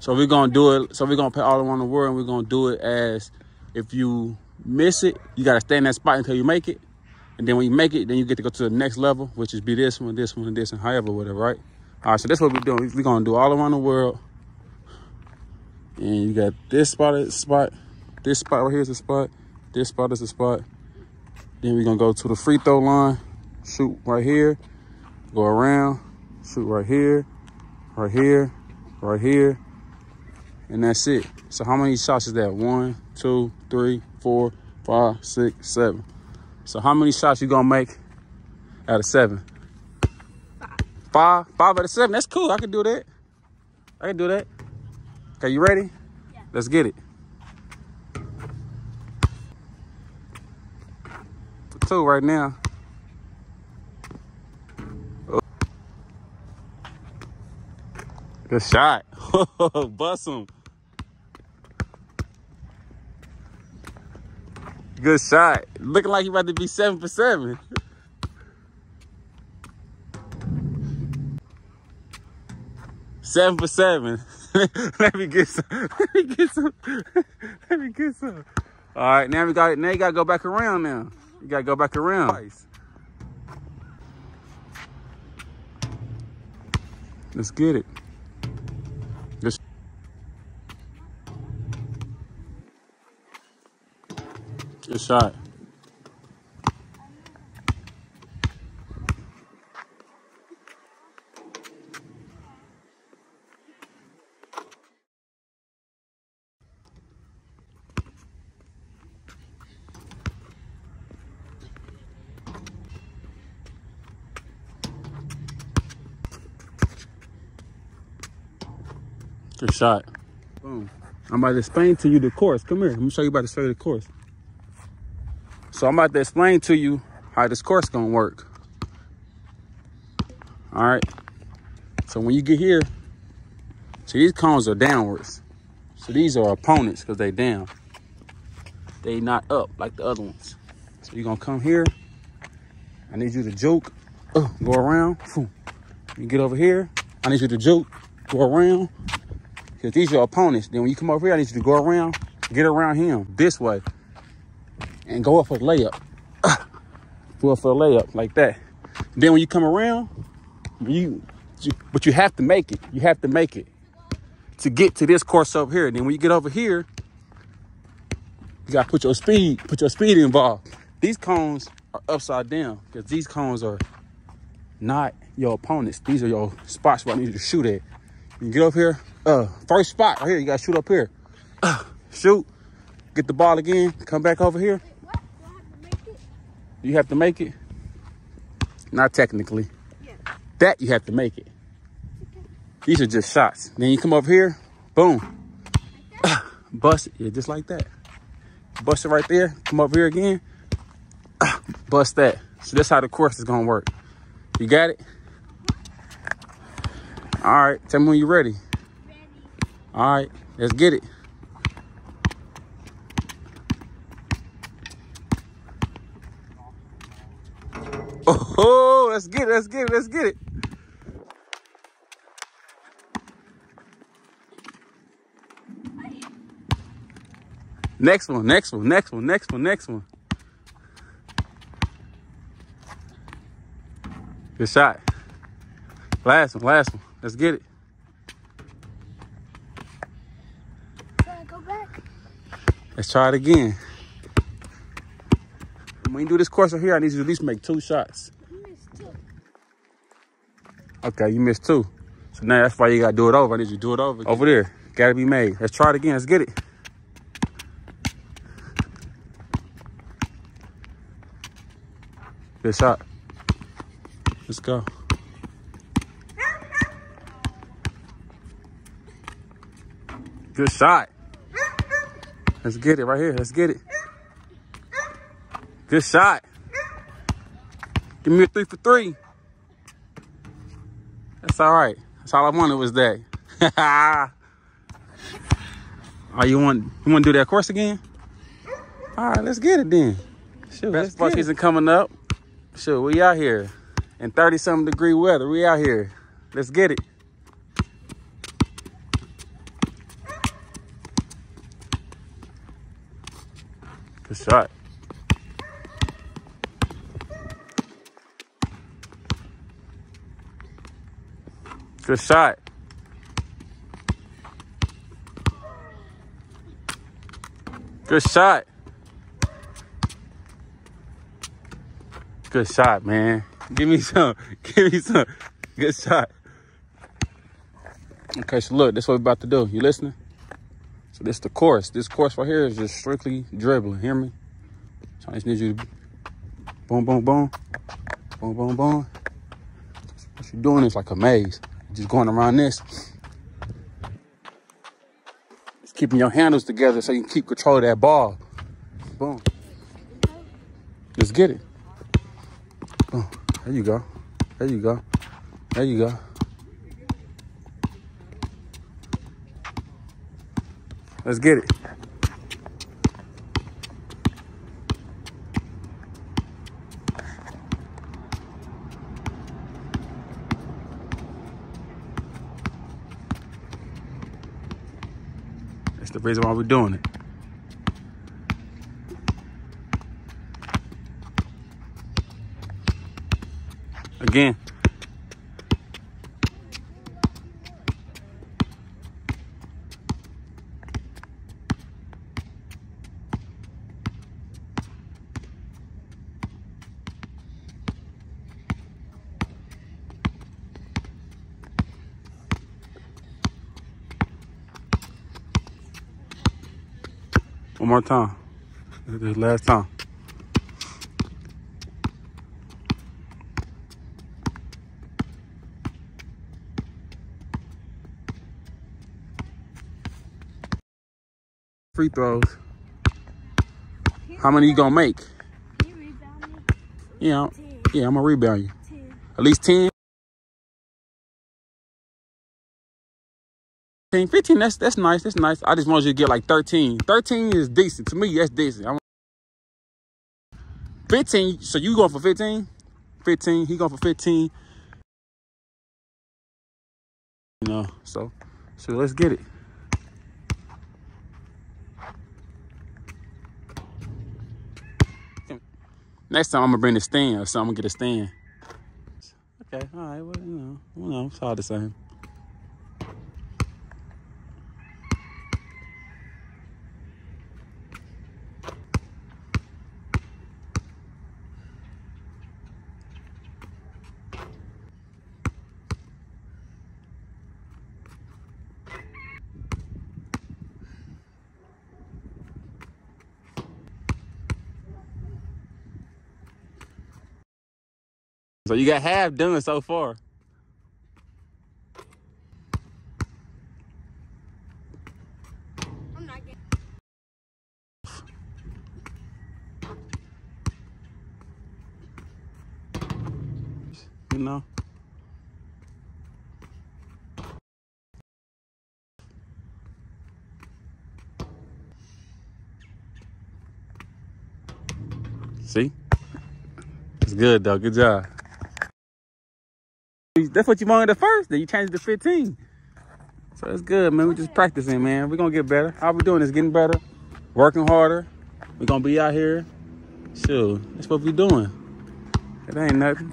So we're gonna do it. So we're gonna play all around the world, and we're gonna do it as if you miss it, you gotta stay in that spot until you make it, and then when you make it, then you get to go to the next level, which is be this one, this one, and this, and however, whatever, right? All right. So that's what we're doing. We're gonna do all around the world, and you got this spot, spot, this spot right here is a spot, this spot is a spot. Then we're gonna go to the free throw line, shoot right here, go around, shoot right here, right here, right here, and that's it. So how many shots is that? One, two, three, four, five, six, seven. So how many shots you gonna make out of seven? Five. Five? Five out of seven? That's cool. I can do that. I can do that. Okay, you ready? Yeah. Let's get it. Two right now. Good shot. Bust him. Good shot. Looking like you about to be seven for seven. Seven for seven. Let me get some. Let me get some. Let me get some. All right, now we got it. Now you gotta go back around now. You gotta go back around. Twice. Let's get it. Let's Good shot. Good shot. Boom. I'm about to explain to you the course. Come here. I'm gonna show you about to show you the course. So I'm about to explain to you how this course gonna work. All right. So when you get here, so these cones are downwards. So these are opponents because they down. They not up like the other ones. So you're gonna come here. I need you to juke. Uh, go around. You get over here. I need you to juke. Go around. Because these are opponents. Then when you come over here, I need you to go around, get around him this way, and go up for the layup. Go up for the layup like that. Then when you come around, you, you, but you have to make it. You have to make it to get to this course over here. Then when you get over here, you gotta put your speed, put your speed involved. These cones are upside down because these cones are not your opponents. These are your spots where I need you to shoot at. You get up here, uh, first spot right here, you gotta shoot up here. Uh, shoot, get the ball again, come back over here. What? Do I have to make it? You have to make it. Not technically. Yeah. That you have to make it. These are just shots. Then you come over here, boom. Uh, bust it, yeah, just like that. Bust it right there, come over here again, bust that. So that's how the course is gonna work. You got it? All right, tell me when you're ready. Ready? All right, let's get it. Oh, let's get it, let's get it, let's get it. Next one, next one, next one, next one, next one. Good shot. Last one, last one. Let's get it. Can I go back? Let's try it again. When you do this course right here, I need you to at least make two shots. You missed two. Okay, you missed two. So now that's why you gotta do it over. I need you to do it over. Over there. Gotta be made. Let's try it again. Let's get it. Good shot. Let's go. Good shot. Let's get it right here. Let's get it. Good shot. Give me a three for three. That's all right. That's all I wanted was that. oh, you want you want to do that course again? All right, let's get it then. Sure, best isn't coming up. Sure, we out here in 30 something degree weather. We out here. Let's get it. Good shot. Good shot. Good shot. Good shot, man. Give me some. Give me some. Good shot. Okay, so look, this is what we're about to do. You listening? So this the course. This course right here is just strictly dribbling. Hear me? So I just need you to boom, boom, boom, boom, boom, boom. What you're doing is like a maze. Just going around this. Just keeping your handles together so you can keep control of that ball. Boom. Let's get it. Boom. There you go. There you go. There you go. Let's get it. The reason why we're doing it. Again. One more time. This last time. Free throws. How many you gonna make? You rebound me. Yeah, yeah, I'm gonna rebound you. At least 10. 15, 15, that's that's nice. That's nice. I just want you to get like 13. 13 is decent. To me, that's decent. I'm 15, so you going for 15? 15, he going for 15. You know, so so let's get it. Next time I'm gonna bring the stand something, I'm gonna get a stand. Okay, all right, well, you know, you know, it's all the same. So you got half done so far. I'm not getting. You know? See? It's good though. Good job. That's what you wanted at first. Then you changed it to 15. So it's good, man. We're just practicing, man. We're gonna get better. All we doing is getting better, working harder. We're gonna be out here. Sure. That's what we doing. It ain't nothing.